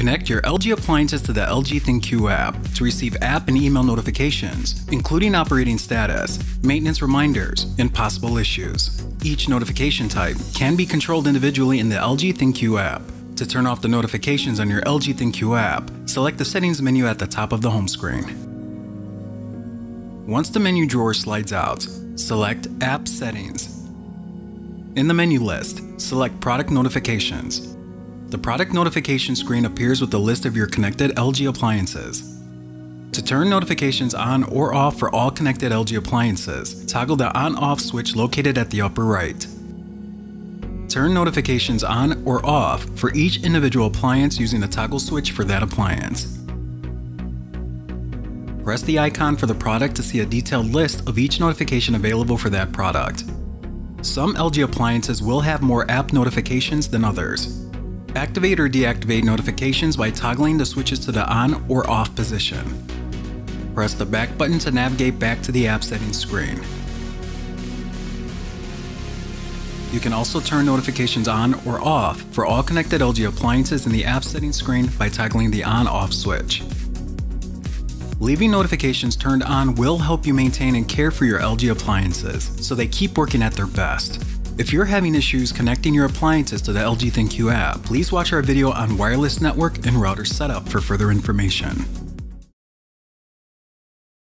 Connect your LG appliances to the LG ThinQ app to receive app and email notifications, including operating status, maintenance reminders, and possible issues. Each notification type can be controlled individually in the LG ThinQ app. To turn off the notifications on your LG ThinQ app, select the settings menu at the top of the home screen. Once the menu drawer slides out, select App Settings. In the menu list, select Product Notifications. The product notification screen appears with a list of your connected LG appliances. To turn notifications on or off for all connected LG appliances, toggle the on-off switch located at the upper right. Turn notifications on or off for each individual appliance using the toggle switch for that appliance. Press the icon for the product to see a detailed list of each notification available for that product. Some LG appliances will have more app notifications than others. Activate or deactivate notifications by toggling the switches to the on or off position. Press the back button to navigate back to the app settings screen. You can also turn notifications on or off for all connected LG appliances in the app settings screen by toggling the on-off switch. Leaving notifications turned on will help you maintain and care for your LG appliances so they keep working at their best. If you're having issues connecting your appliances to the LG ThinQ app, please watch our video on wireless network and router setup for further information.